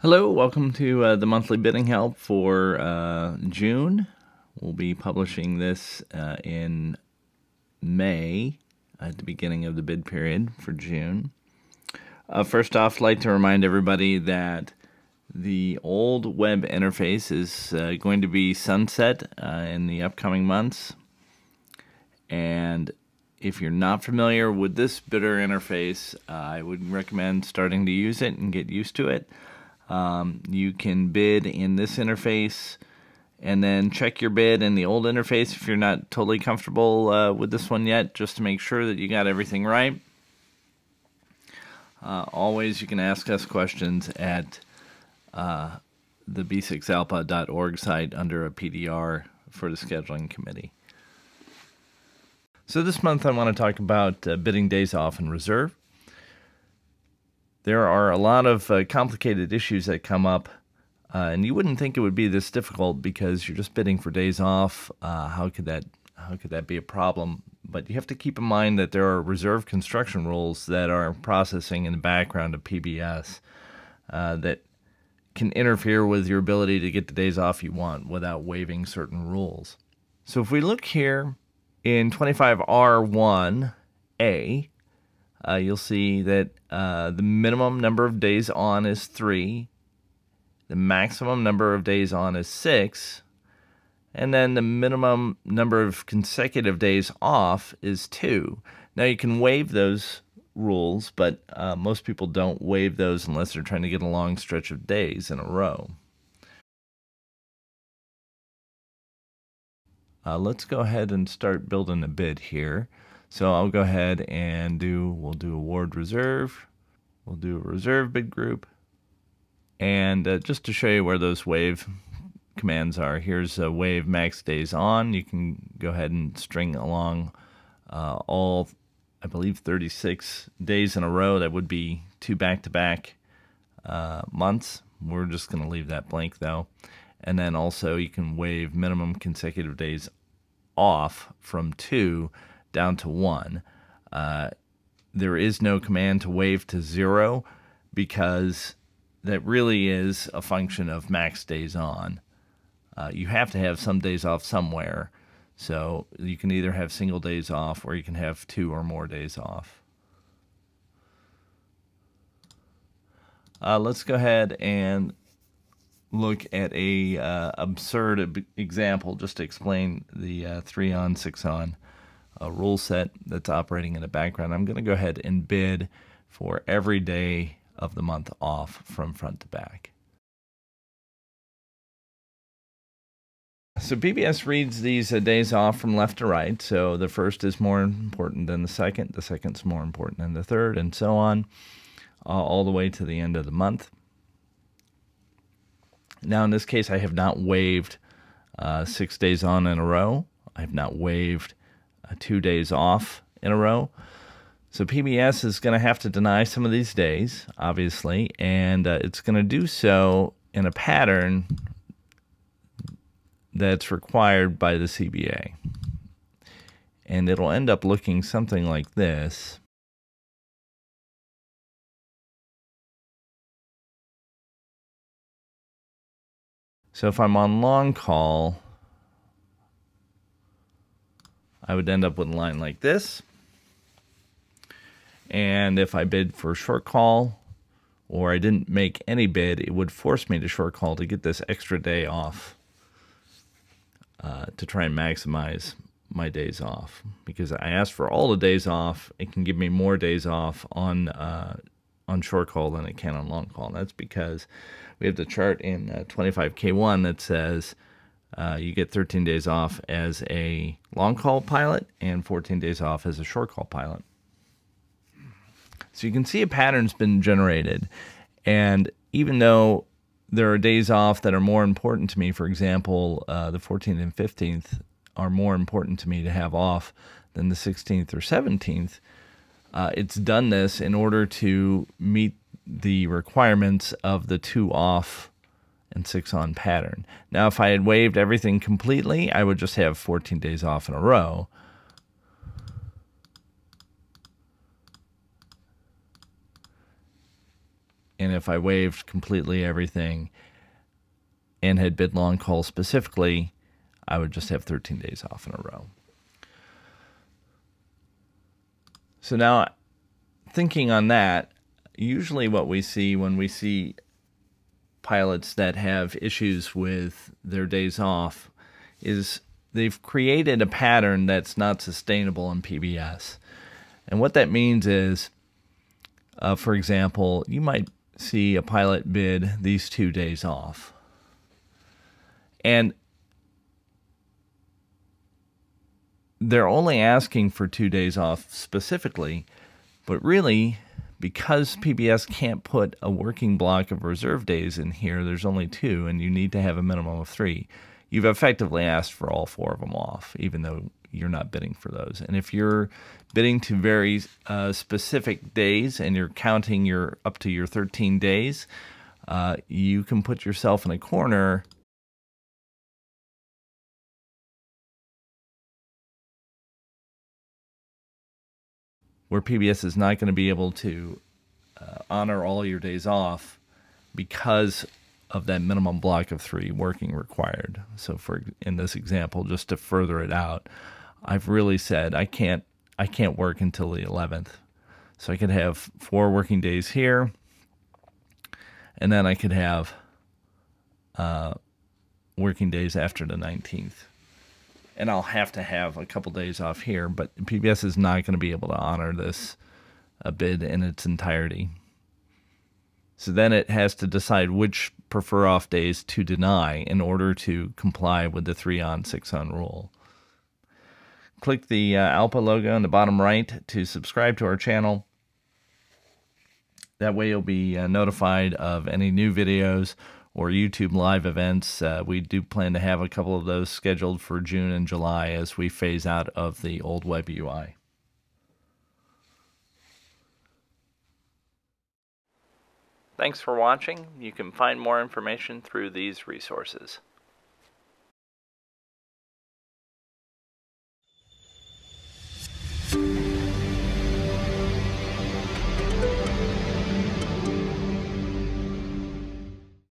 Hello, welcome to uh, the monthly bidding help for uh, June. We'll be publishing this uh, in May at the beginning of the bid period for June. Uh, first off, I'd like to remind everybody that the old web interface is uh, going to be sunset uh, in the upcoming months. And if you're not familiar with this bidder interface, I would recommend starting to use it and get used to it. Um, you can bid in this interface and then check your bid in the old interface if you're not totally comfortable uh, with this one yet, just to make sure that you got everything right. Uh, always, you can ask us questions at uh, the b6alpa.org site under a PDR for the scheduling committee. So, this month I want to talk about uh, bidding days off in reserve there are a lot of uh, complicated issues that come up, uh, and you wouldn't think it would be this difficult because you're just bidding for days off. Uh, how could that how could that be a problem? But you have to keep in mind that there are reserve construction rules that are processing in the background of PBS uh, that can interfere with your ability to get the days off you want without waiving certain rules. So if we look here in 25R1A, uh, you'll see that uh, the minimum number of days on is three, the maximum number of days on is six, and then the minimum number of consecutive days off is two. Now you can waive those rules, but uh, most people don't waive those unless they're trying to get a long stretch of days in a row. Uh, let's go ahead and start building a bid here. So I'll go ahead and do, we'll do award reserve. We'll do a reserve bid group. And uh, just to show you where those waive commands are, here's a waive max days on. You can go ahead and string along uh, all, I believe, 36 days in a row. That would be two back-to-back uh, months. We're just going to leave that blank though. And then also you can waive minimum consecutive days off from two down to one. Uh, there is no command to waive to zero because that really is a function of max days on. Uh, you have to have some days off somewhere. So you can either have single days off or you can have two or more days off. Uh, let's go ahead and look at a uh, absurd example just to explain the uh, three on, six on a rule set that's operating in the background. I'm going to go ahead and bid for every day of the month off from front to back. So PBS reads these uh, days off from left to right. So the first is more important than the second, the second's more important than the third, and so on, uh, all the way to the end of the month. Now, in this case, I have not waived uh, six days on in a row. I have not waived uh, two days off in a row. So PBS is going to have to deny some of these days, obviously, and uh, it's going to do so in a pattern that's required by the CBA. And it'll end up looking something like this. So if I'm on long call, I would end up with a line like this. And if I bid for short call or I didn't make any bid, it would force me to short call to get this extra day off uh, to try and maximize my days off. Because I asked for all the days off, it can give me more days off on uh, on short call than it can on long call. And that's because we have the chart in uh, 25K1 that says uh, you get 13 days off as a long call pilot and 14 days off as a short call pilot. So you can see a pattern's been generated. And even though there are days off that are more important to me, for example, uh, the 14th and 15th are more important to me to have off than the 16th or 17th, uh, it's done this in order to meet the requirements of the two off and six on pattern. Now, if I had waived everything completely, I would just have 14 days off in a row. And if I waived completely everything and had bid long call specifically, I would just have 13 days off in a row. So now, thinking on that, usually what we see when we see pilots that have issues with their days off is they've created a pattern that's not sustainable in PBS. And what that means is, uh, for example, you might see a pilot bid these two days off. And they're only asking for two days off specifically, but really because PBS can't put a working block of reserve days in here, there's only two, and you need to have a minimum of three. You've effectively asked for all four of them off, even though you're not bidding for those. And if you're bidding to very uh, specific days and you're counting your up to your 13 days, uh, you can put yourself in a corner where PBS is not going to be able to uh, honor all your days off because of that minimum block of three working required. So, for in this example, just to further it out, I've really said I can't I can't work until the 11th. So I could have four working days here, and then I could have uh, working days after the 19th and I'll have to have a couple days off here. But PBS is not going to be able to honor this uh, bid in its entirety. So then it has to decide which prefer off days to deny in order to comply with the three on, six on rule. Click the uh, ALPA logo in the bottom right to subscribe to our channel. That way you'll be uh, notified of any new videos or YouTube live events. Uh, we do plan to have a couple of those scheduled for June and July as we phase out of the old web UI. Thanks for watching. You can find more information through these resources.